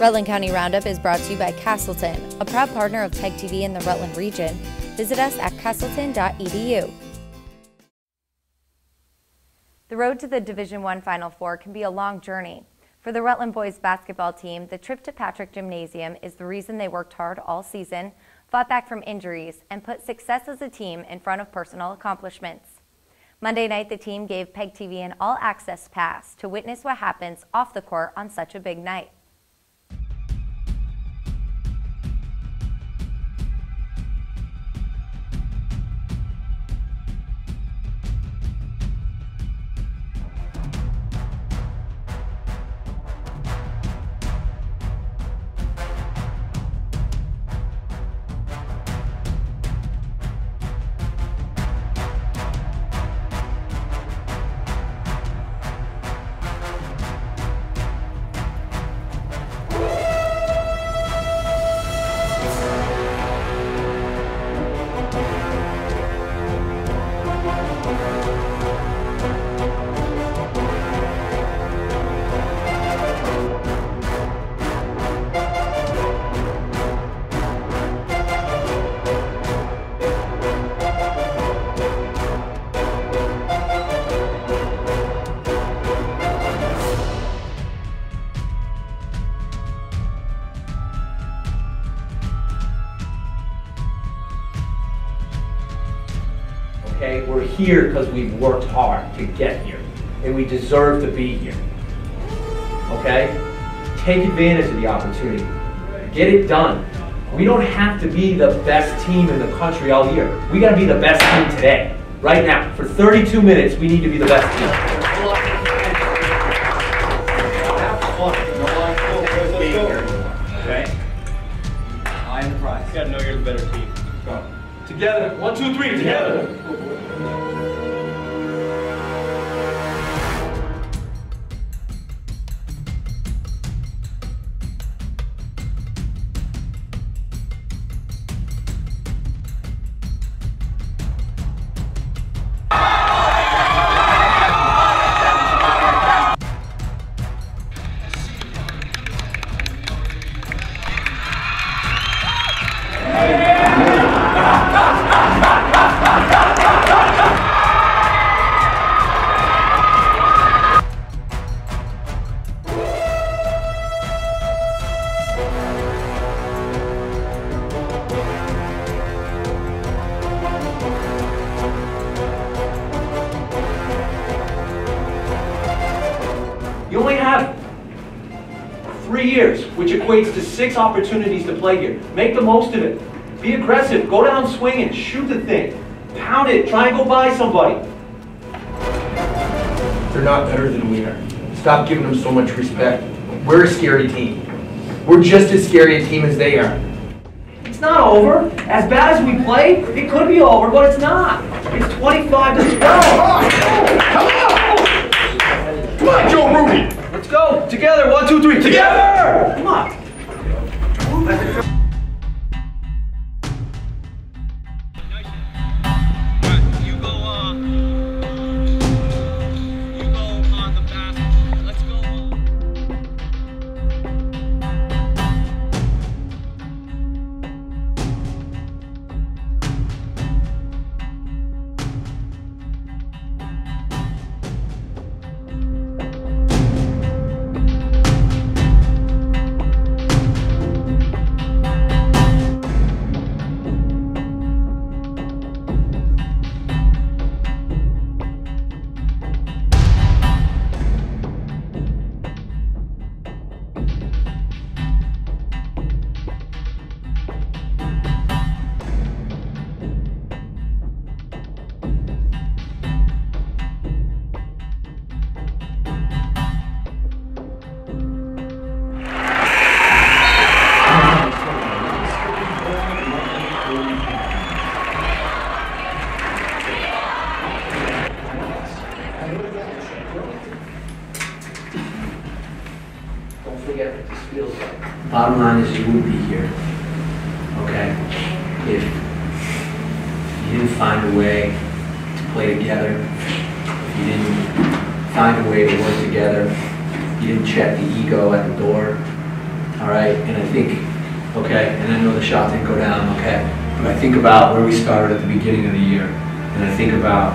Rutland County Roundup is brought to you by Castleton, a proud partner of PEG TV in the Rutland region. Visit us at castleton.edu. The road to the Division One Final Four can be a long journey. For the Rutland boys basketball team, the trip to Patrick Gymnasium is the reason they worked hard all season, fought back from injuries, and put success as a team in front of personal accomplishments. Monday night, the team gave PEG TV an all-access pass to witness what happens off the court on such a big night. Okay? We're here because we've worked hard to get here, and we deserve to be here, okay? Take advantage of the opportunity. Get it done. We don't have to be the best team in the country all year. We got to be the best team today, right now. For 32 minutes, we need to be the best team. Okay? I am the prize. You gotta know you're the better team. Go. Together, one, two, three, together. Three years, which equates to six opportunities to play here. Make the most of it. Be aggressive. Go down swinging. Shoot the thing. Pound it. Try and go by somebody. They're not better than we are. Stop giving them so much respect. We're a scary team. We're just as scary a team as they are. It's not over. As bad as we play, it could be over, but it's not. It's 25 to 12. Three. Together. Bottom line is you would be here, okay? If you didn't find a way to play together, if you didn't find a way to work together, you didn't check the ego at the door, all right? And I think, okay, and I know the shot didn't go down, okay? But I think about where we started at the beginning of the year, and I think about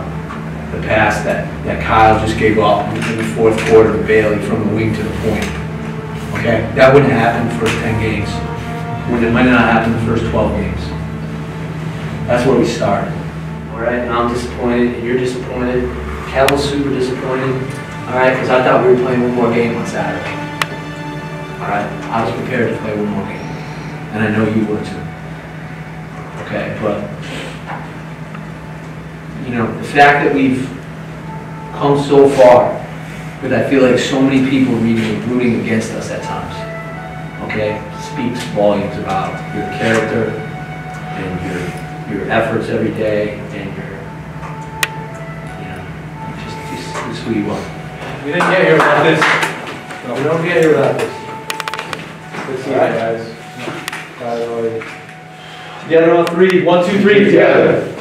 the pass that, that Kyle just gave up in the fourth quarter Bailey from the wing to the point. Okay, that wouldn't happen the first 10 games. It might not happen the first 12 games. That's where we started. All right, and I'm disappointed, and you're disappointed. Kevin's super disappointed. All right, because I thought we were playing one more game on Saturday. All right, I was prepared to play one more game, and I know you were too. Okay, but you know, the fact that we've come so far, but I feel like so many people rooting, rooting against us at times, okay, speaks volumes about your character and your, your efforts every day and your, you know, just, just, just who you are. We didn't get here about this. We don't get here without this. Good seeing you guys. By the. Together on three. One, two, three. Together.